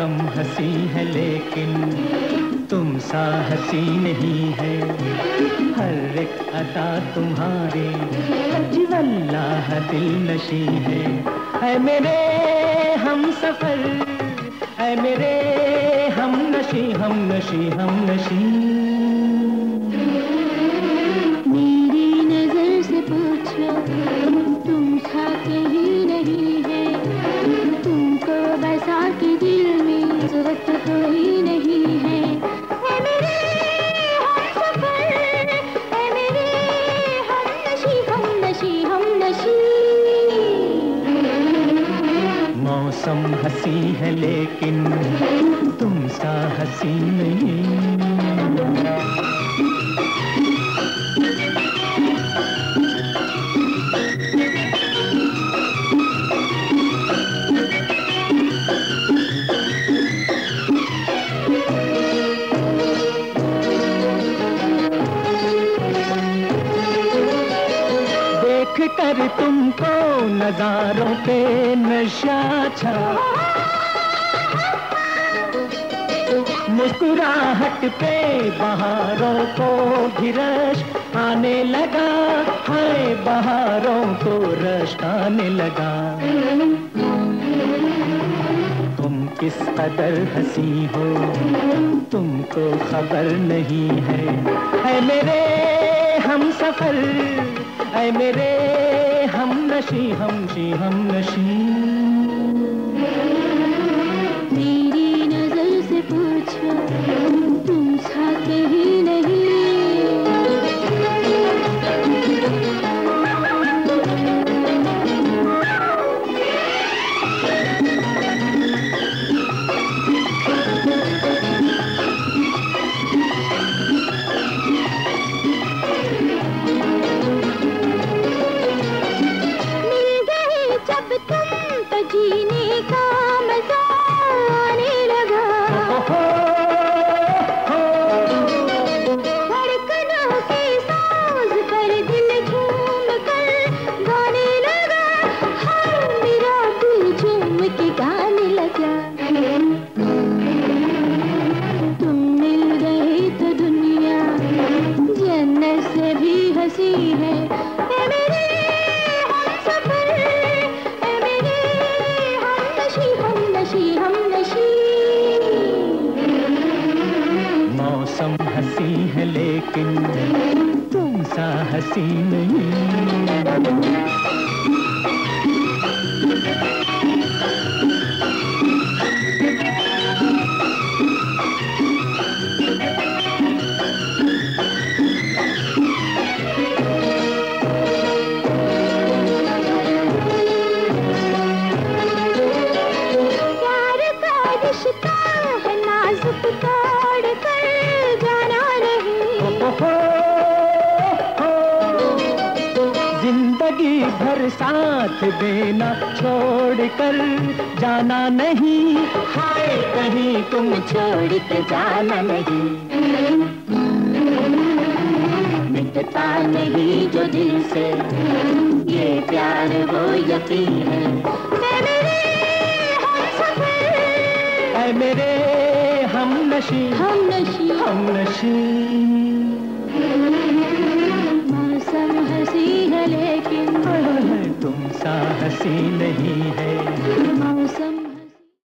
मौसम हसी है लेकिन तुम सा हसी नहीं है। हर एक अदा तुम्हारे अल्लाह दिल नशी है। ऐ मेरे हम सफ़र, ऐ मेरे हम नशी हम नशी हम नशी। मौसम हसी है लेकिन तुम सा हसी नहीं। देख कर तुमको नजारों पे नशा छा। मुस्कुराहट पे बहारों को भी रश आने लगा हाय बहारों को रश आने लगा। तुम किस कदर हँसी हो, तुमको खबर नहीं है। है मेरे हम सफ़र ऐ मेरे हम नशी हम शी हम नशी। तो मौसम हसी है लेकिन तुम सा हसी नहीं। प्यार का। साथ देना छोड़ कर जाना नहीं। हाय कहीं तुम छोड़ के जाना नहीं। मिटता नहीं जो दिल से। ये प्यार वो यकीन है। मेरे हम नशी हम नशी हम नशी तुम सा हसी नहीं है।